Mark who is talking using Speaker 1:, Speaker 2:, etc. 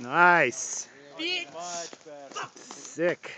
Speaker 1: Nice. Sick.